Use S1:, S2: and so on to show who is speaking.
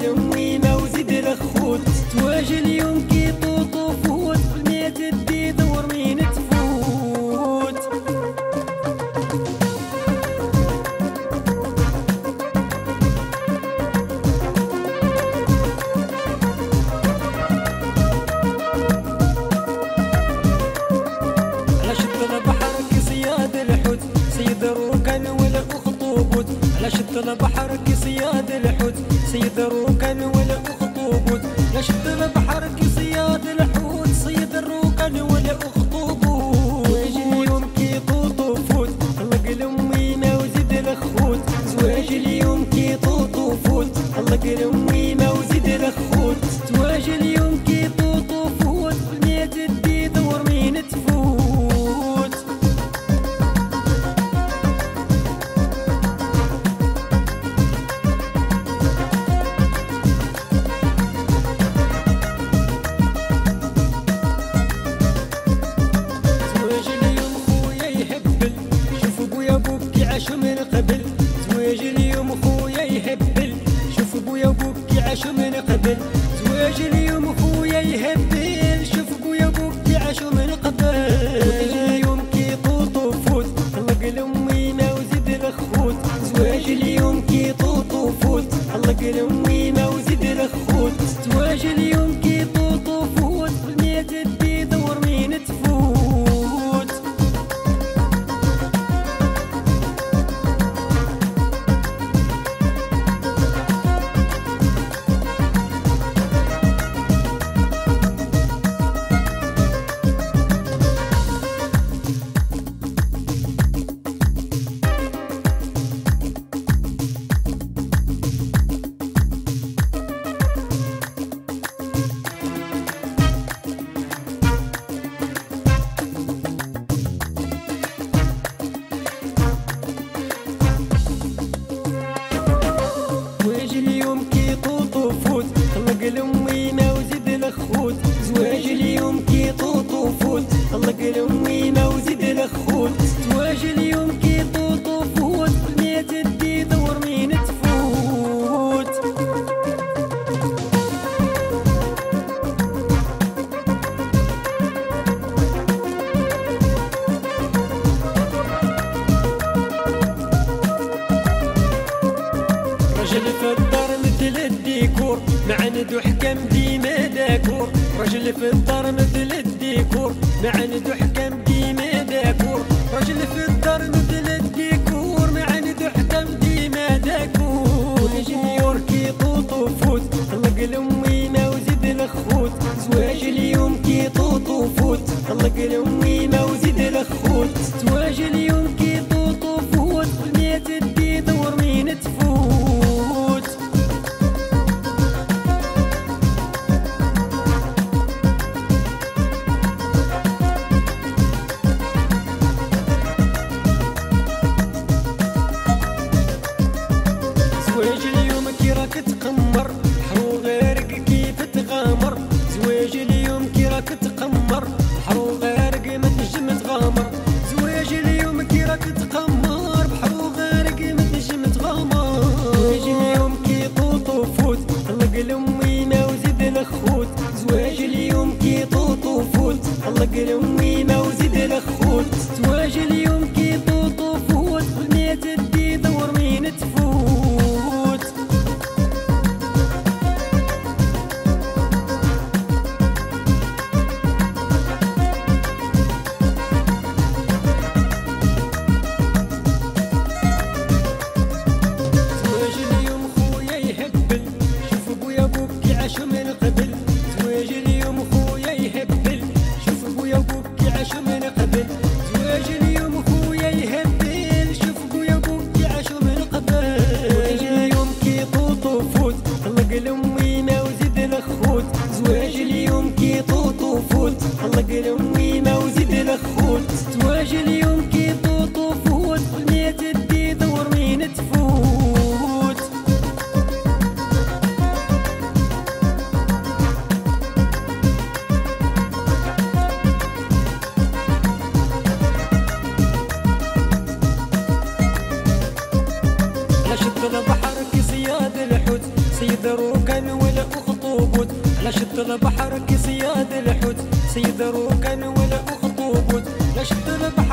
S1: غير مويمة وزيد الخوت تواجه اليوم كي طوط وفوت بنية تدي دور مين تفوت. علاش البحر كي صياد الحوت سيد الروكان والأخطبوط علاش البحر كي صياد الحوت. يحذروا كالوحيد أم خويا يهبل؟ شوف بويا وبوك يعش من قبل. زواجني عنده حكم ديما داكور رجل في الدار مثل الديكور ما عنده حكم على شط البحر كصياد الحوت. سيد روكان ولا أخطوبوت على شط البحر كصياد الحوت. سيد روكان ولا أخطوبوت على شط البحر